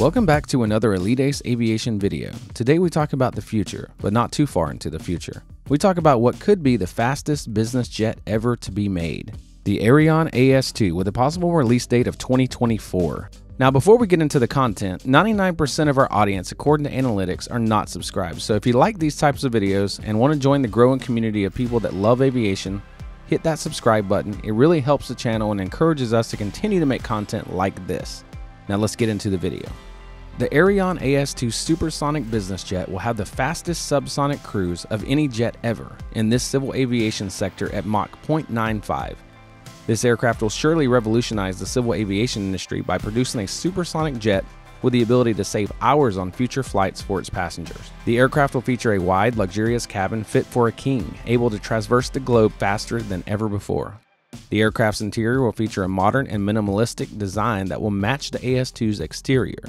Welcome back to another Elite Ace Aviation video. Today we talk about the future, but not too far into the future. We talk about what could be the fastest business jet ever to be made. The Aerion AS2 with a possible release date of 2024. Now, before we get into the content, 99% of our audience, according to analytics, are not subscribed. So if you like these types of videos and want to join the growing community of people that love aviation, hit that subscribe button. It really helps the channel and encourages us to continue to make content like this. Now let's get into the video. The Aerion AS2 supersonic business jet will have the fastest subsonic cruise of any jet ever in this civil aviation sector at Mach 0.95. This aircraft will surely revolutionize the civil aviation industry by producing a supersonic jet with the ability to save hours on future flights for its passengers. The aircraft will feature a wide, luxurious cabin fit for a king, able to traverse the globe faster than ever before. The aircraft's interior will feature a modern and minimalistic design that will match the AS2's exterior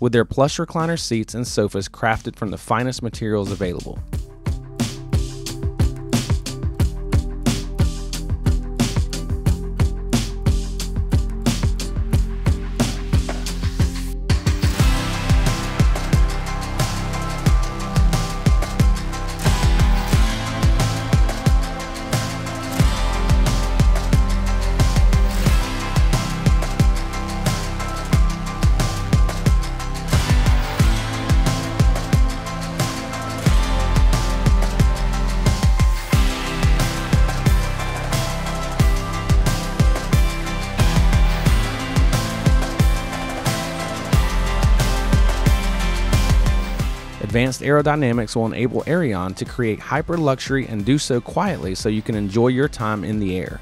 with their plush recliner seats and sofas crafted from the finest materials available. Advanced aerodynamics will enable Aerion to create hyper luxury and do so quietly so you can enjoy your time in the air.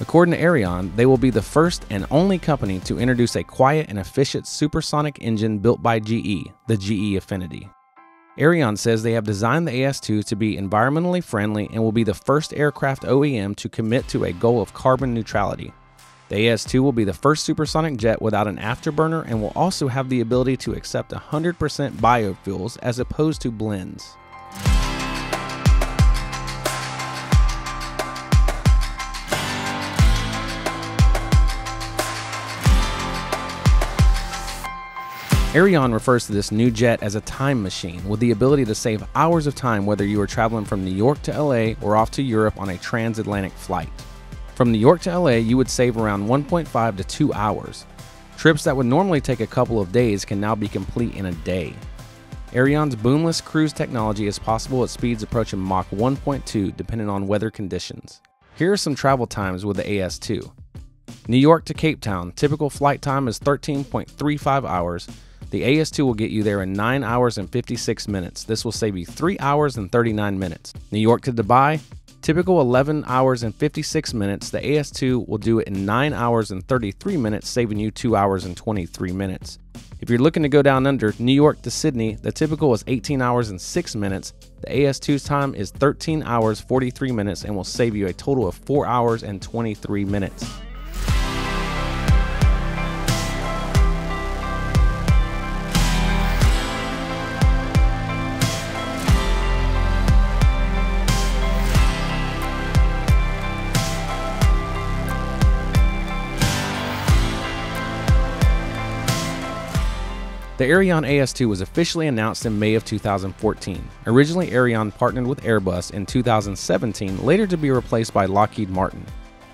According to Aerion, they will be the first and only company to introduce a quiet and efficient supersonic engine built by GE, the GE Affinity. Aerion says they have designed the AS2 to be environmentally friendly and will be the first aircraft OEM to commit to a goal of carbon neutrality. The AS2 will be the first supersonic jet without an afterburner and will also have the ability to accept 100% biofuels as opposed to blends. Aerion refers to this new jet as a time machine with the ability to save hours of time whether you are traveling from New York to LA or off to Europe on a transatlantic flight. From New York to LA, you would save around 1.5 to 2 hours. Trips that would normally take a couple of days can now be complete in a day. Aerion's boomless cruise technology is possible at speeds approaching Mach 1.2 depending on weather conditions. Here are some travel times with the AS2. New York to Cape Town, typical flight time is 13.35 hours. The AS2 will get you there in 9 hours and 56 minutes. This will save you 3 hours and 39 minutes. New York to Dubai, Typical 11 hours and 56 minutes, the AS2 will do it in 9 hours and 33 minutes, saving you 2 hours and 23 minutes. If you're looking to go down under New York to Sydney, the typical is 18 hours and 6 minutes. The AS2's time is 13 hours 43 minutes and will save you a total of 4 hours and 23 minutes. The Aerion AS2 was officially announced in May of 2014. Originally, Aerion partnered with Airbus in 2017, later to be replaced by Lockheed Martin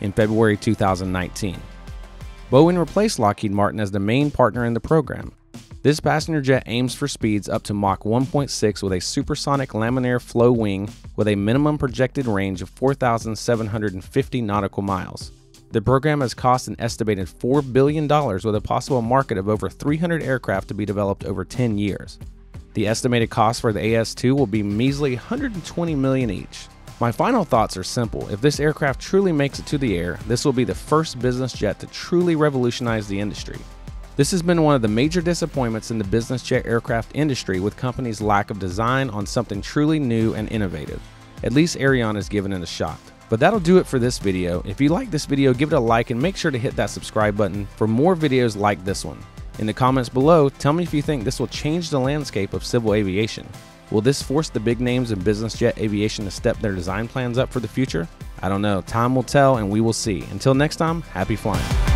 in February 2019. Boeing replaced Lockheed Martin as the main partner in the program. This passenger jet aims for speeds up to Mach 1.6 with a supersonic laminar flow wing with a minimum projected range of 4,750 nautical miles. The program has cost an estimated $4 billion with a possible market of over 300 aircraft to be developed over 10 years. The estimated cost for the AS2 will be measly 120 million each. My final thoughts are simple. If this aircraft truly makes it to the air, this will be the first business jet to truly revolutionize the industry. This has been one of the major disappointments in the business jet aircraft industry with companies' lack of design on something truly new and innovative. At least Aerion has given it a shot. But that'll do it for this video. If you like this video, give it a like and make sure to hit that subscribe button for more videos like this one. In the comments below, tell me if you think this will change the landscape of civil aviation. Will this force the big names in business jet aviation to step their design plans up for the future? I don't know. Time will tell and we will see. Until next time, happy flying.